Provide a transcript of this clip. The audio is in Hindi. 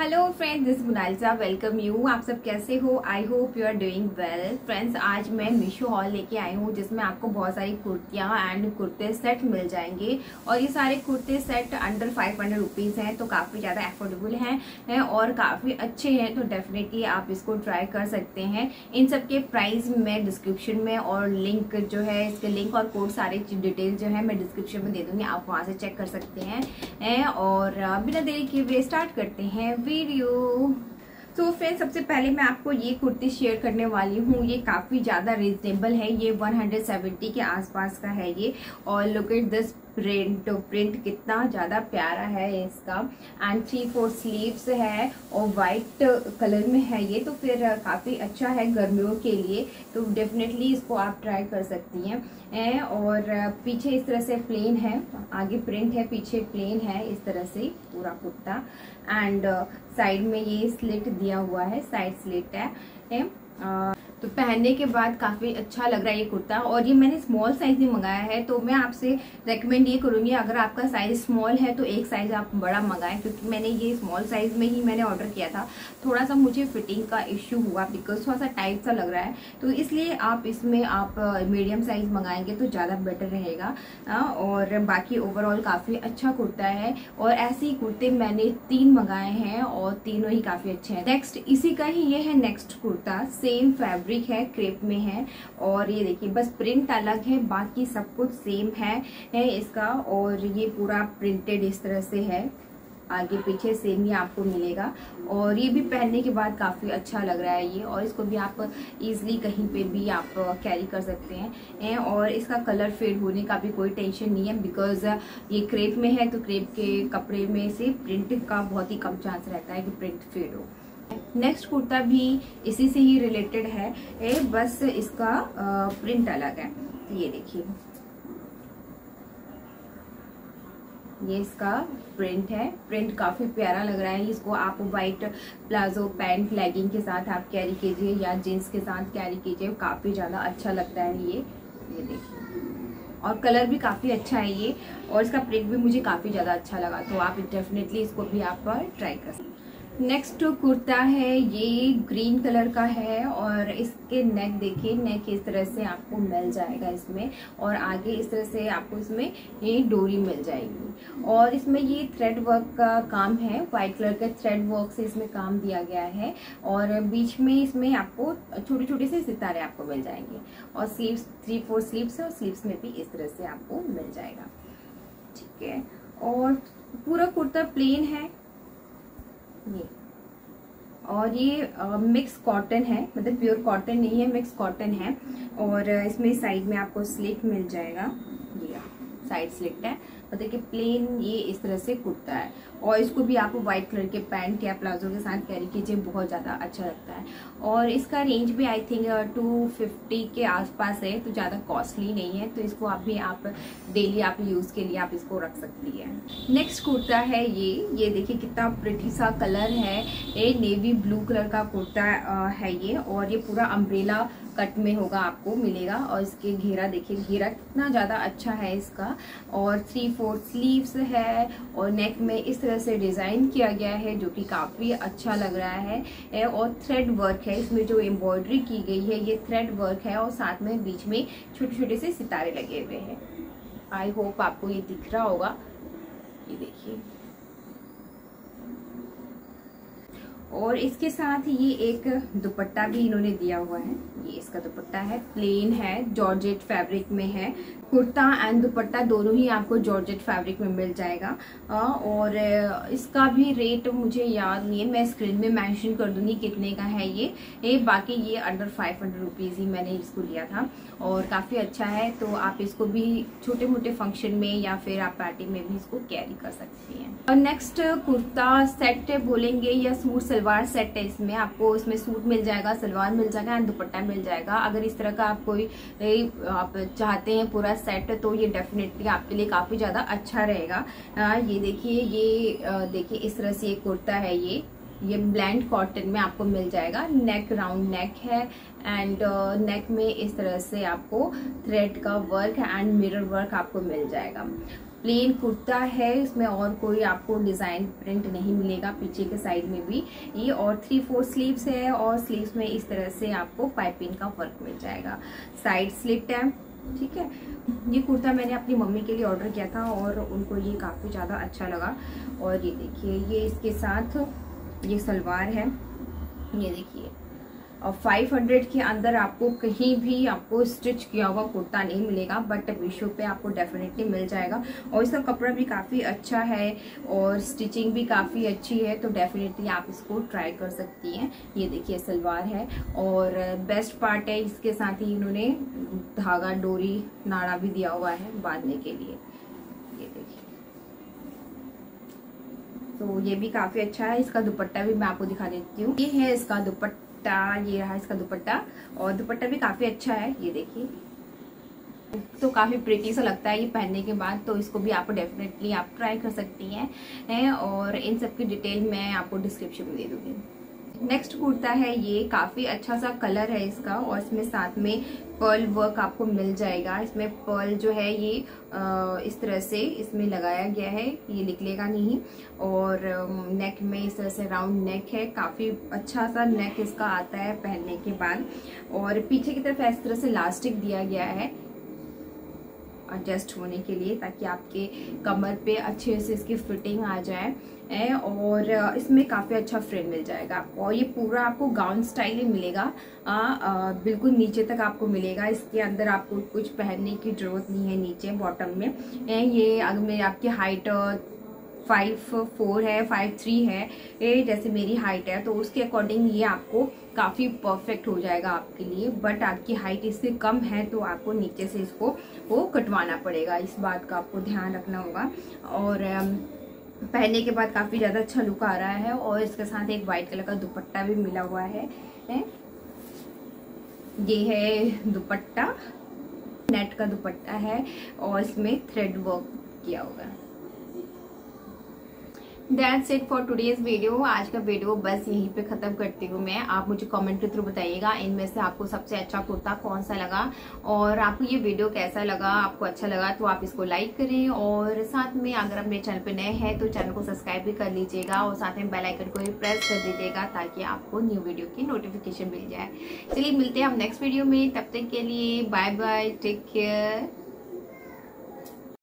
Hello friends this Munalisa welcome you आप सब कैसे हो? I hope you are doing well friends आज मैं मीशो हॉल लेके आई हूँ जिसमें आपको बहुत सारी कुर्तियाँ एंड कुर्ते सेट मिल जाएँगे। और ये सारे कुर्ते set under five hundred rupees हैं तो काफ़ी ज़्यादा एफोर्डेबल हैं है और काफ़ी अच्छे हैं तो डेफिनेटली आप इसको ट्राई कर सकते हैं। इन सब के प्राइस मैं डिस्क्रिप्शन में और लिंक जो है इसके लिंक और कोड सारे डिटेल जो है मैं डिस्क्रिप्शन में दे दूँगी आप वहाँ से चेक कर सकते हैं। है, और बिना देरी के वे स्टार्ट करते हैं। वीडियो। तो so फ्रेंड सबसे पहले मैं आपको ये कुर्ती शेयर करने वाली हूँ। ये काफ़ी ज़्यादा रिजनेबल है। ये 170 के आसपास का है ये। और look at this print print कितना ज़्यादा प्यारा है इसका। एंड थ्री फोर स्लीव्स है और वाइट कलर में है ये तो फिर काफ़ी अच्छा है गर्मियों के लिए। तो डेफिनेटली इसको आप ट्राई कर सकती हैं। और पीछे इस तरह से प्लेन है आगे प्रिंट है पीछे प्लेन है इस तरह से पूरा कुर्ता। एंड साइड में ये स्लिट दिया हुआ है साइड स्लिट है, है तो पहनने के बाद काफ़ी अच्छा लग रहा है ये कुर्ता। और ये मैंने स्मॉल साइज़ में मंगाया है तो मैं आपसे रेकमेंड ये करूँगी। अगर आपका साइज़ स्मॉल है तो एक साइज़ आप बड़ा मंगाएँ, क्योंकि मैंने ये स्मॉल साइज़ में ही मैंने ऑर्डर किया था। थोड़ा सा मुझे फिटिंग का इश्यू हुआ बिकॉज़ थोड़ा सा टाइट सा लग रहा है। तो इसलिए आप इसमें आप मीडियम साइज़ मंगाएँगे तो ज़्यादा बेटर रहेगा। और बाकी ओवरऑल काफ़ी अच्छा कुर्ता है। और ऐसे ही कुर्ते मैंने तीन मंगाए हैं, और तीनों ही काफ़ी अच्छे हैं। नेक्स्ट इसी का ही ये है next kurta same fabric fabric है क्रेप में है और ये देखिए बस प्रिंट अलग है बाकी सब कुछ सेम है, है इसका और ये पूरा प्रिंटेड इस तरह से है। आगे पीछे सेम ही आपको मिलेगा और ये भी पहनने के बाद काफ़ी अच्छा लग रहा है ये और इसको भी आप इजीली कहीं पे भी आप कैरी कर सकते हैं। और इसका कलर फेड होने का भी कोई टेंशन नहीं है बिकॉज़ ये क्रेप में है तो क्रेप के कपड़े में से प्रिंट का बहुत ही कम चांस रहता है कि प्रिंट फेड हो। नेक्स्ट कुर्ता भी इसी से ही रिलेटेड है ए, बस इसका आ, प्रिंट अलग है ये देखिए ये इसका प्रिंट है प्रिंट काफ़ी प्यारा लग रहा है इसको आप वाइट प्लाजो पैंट लेगिंग के साथ आप कैरी कीजिए या जीन्स के साथ कैरी कीजिए काफ़ी ज़्यादा अच्छा लगता है ये ये देखिए और कलर भी काफ़ी अच्छा है ये और इसका प्रिंट भी मुझे काफ़ी ज़्यादा अच्छा लगा तो आप डेफिनेटली इसको भी आप ट्राई कर सकते नेक्स्ट कुर्ता है, ये ग्रीन कलर का है और इसके नेक देखिए नेक इस तरह से आपको मिल जाएगा इसमें और आगे इस तरह से आपको इसमें ये डोरी मिल जाएगी। और इसमें ये थ्रेड वर्क का काम है वाइट कलर के थ्रेड वर्क से इसमें काम दिया गया है और बीच में इसमें आपको छोटे छोटे से सितारे आपको मिल जाएँगे और स्लीव्स थ्री फोर स्लीव्स है और स्लीव्स में भी इस तरह से आपको मिल जाएगा। ठीक है, और पूरा कुर्ता प्लेन है ये। और ये मिक्स कॉटन है मतलब प्योर कॉटन नहीं है मिक्स कॉटन है। और इसमें साइड में आपको स्लिप मिल जाएगा। साइड स्लिट है। मतलब कि प्लेन ये इस तरह से कुर्ता है। और इसको भी आप व्हाइट कलर के पैंट या प्लाजो के साथ कैरी कीजिए, बहुत ज़्यादा अच्छा लगता है। और इसका रेंज भी आई थिंक टू फिफ्टी के आसपास है तो ज़्यादा कॉस्टली नहीं है। तो इसको आप भी आप डेली आप यूज़ के लिए आप इसको रख सकती है। नेक्स्ट कुर्ता है ये। ये देखिए, कितना प्रिटी सा कलर है। ये नेवी ब्लू कलर का कुर्ता है ये। और ये पूरा अम्ब्रेला कट में होगा आपको, मिलेगा। और इसके घेरा देखिए, घेरा कितना ज़्यादा अच्छा है इसका। और थ्री फोर स्लीव्स है और नेक में इस तरह से डिज़ाइन किया गया है जो कि काफ़ी अच्छा लग रहा है। और थ्रेड वर्क है, इसमें जो एम्ब्रॉयडरी की गई है, ये थ्रेड वर्क है और साथ में बीच में छोटे छोटे से सितारे लगे हुए हैं। आई होप आपको ये दिख रहा होगा। ये देखिए। और इसके साथ ये एक दुपट्टा भी इन्होंने दिया हुआ है। ये इसका दुपट्टा है, प्लेन है, जॉर्जेट फैब्रिक में है। कुर्ता एंड दुपट्टा दोनों ही आपको जॉर्जेट फैब्रिक में मिल जाएगा। और इसका भी रेट मुझे याद नहीं है। मैं स्क्रीन में मेंशन कर दूँगी कितने का है ये। ए, बाकी ये अंडर फाइव हंड्रेड रुपीज़ ही मैंने इसको लिया था। और काफ़ी अच्छा है तो आप इसको भी छोटे मोटे फ़ंक्शन में या फिर आप पार्टी में भी इसको कैरी कर सकती हैं। और नेक्स्ट कुर्ता सेट बोलेंगे या सूट सलवार सेट है इसमें। आपको इसमें सूट मिल जाएगा सलवार मिल जाएगा एंड दुपट्टा मिल जाएगा। अगर इस तरह का आप कोई आप चाहते हैं पूरा सेट तो ये डेफिनेटली आपके लिए काफ़ी ज़्यादा अच्छा रहेगा। ये देखिए ये देखिए इस तरह से ये कुर्ता है ये। ये ब्लैंड कॉटन में आपको मिल जाएगा। नेक राउंड नेक है एंड नेक uh, में इस तरह से आपको थ्रेड का वर्क एंड मिरर वर्क आपको मिल जाएगा। प्लेन कुर्ता है इसमें और कोई आपको डिज़ाइन प्रिंट नहीं मिलेगा पीछे के साइड में भी। ये और थ्री फोर स्लीव्स है और स्लीव्स में इस तरह से आपको पाइपिंग का वर्क मिल जाएगा। साइड स्लिप है। ठीक है? ये कुर्ता मैंने अपनी मम्मी के लिए ऑर्डर किया था और उनको ये काफ़ी ज़्यादा अच्छा लगा। और ये देखिए, ये इसके साथ ये सलवार है। ये देखिए। और 500 के अंदर आपको कहीं भी आपको स्टिच किया हुआ कुर्ता नहीं मिलेगा बट मीशो पे आपको डेफिनेटली मिल जाएगा। और इसका कपड़ा भी काफ़ी अच्छा है और स्टिचिंग भी काफ़ी अच्छी है तो डेफिनेटली आप इसको ट्राई कर सकती हैं। ये देखिए, सलवार है। और बेस्ट पार्ट है, इसके साथ ही इन्होंने धागा, डोरी, नाड़ा भी दिया हुआ है बांधने के लिए। ये देखिए। तो ये भी काफ़ी अच्छा है। इसका दुपट्टा भी मैं आपको दिखा देती हूँ। ये है इसका दुपट्टा। दुपट्टा, ये रहा इसका दुपट्टा, और दुपट्टा भी काफ़ी अच्छा है, ये देखिए। तो काफ़ी प्रिटी सा लगता है ये पहनने के बाद तो इसको भी आप डेफिनेटली आप ट्राई कर सकती हैं और इन सब की डिटेल मैं आपको डिस्क्रिप्शन में दे दूँगी। नेक्स्ट कुर्ता है ये, काफ़ी अच्छा सा कलर है इसका और इसमें साथ में पर्ल वर्क आपको मिल जाएगा। इसमें पर्ल जो है ये इस तरह से इसमें लगाया गया है, ये निकलेगा नहीं। और नेक में इस तरह से राउंड नेक है, काफ़ी अच्छा सा नेक इसका आता है पहनने के बाद। और पीछे की तरफ़ इस तरह से लास्टिक दिया गया है। एडजस्ट होने के लिए ताकि आपके कमर पे अच्छे से इसकी फिटिंग आ जाए और इसमें काफ़ी अच्छा फ्रेम मिल जाएगा आपको। और ये पूरा आपको गाउन स्टाइल ही मिलेगा। आ, आ, बिल्कुल नीचे तक आपको मिलेगा। इसके अंदर आपको कुछ पहनने की ज़रूरत नहीं है नीचे बॉटम में। ये अगर मेरी आपकी हाइट फाइव फोर है फाइव थ्री है, ये जैसे मेरी हाइट है तो उसके अकॉर्डिंग ये आपको काफ़ी परफेक्ट हो जाएगा आपके लिए बट आपकी हाइट इससे कम है तो आपको नीचे से इसको वो कटवाना पड़ेगा, इस बात का आपको ध्यान रखना होगा और पहनने के बाद काफ़ी ज़्यादा अच्छा लुक आ रहा है, और इसके साथ एक वाइट कलर का दुपट्टा भी मिला हुआ है? ये है दुपट्टा नेट का दुपट्टा है, और इसमें थ्रेड वर्क किया हुआ है that's it for today's video आज का वीडियो बस यहीं पे खत्म करती हूँ मैं। आप मुझे कमेंट के थ्रू बताइएगा। इनमें से आपको सबसे अच्छा कुर्ता कौन सा लगा? और आपको ये वीडियो कैसा लगा? आपको अच्छा लगा तो आप इसको लाइक करें। और साथ में अगर आप मेरे चैनल पे नए हैं तो चैनल को सब्सक्राइब भी कर लीजिएगा। और साथ में बेलाइकन को भी प्रेस कर दीजिएगा ताकि आपको न्यू वीडियो की नोटिफिकेशन मिल जाए। चलिए मिलते हैं हम नेक्स्ट वीडियो में। तब तक के लिए बाय बाय टेक केयर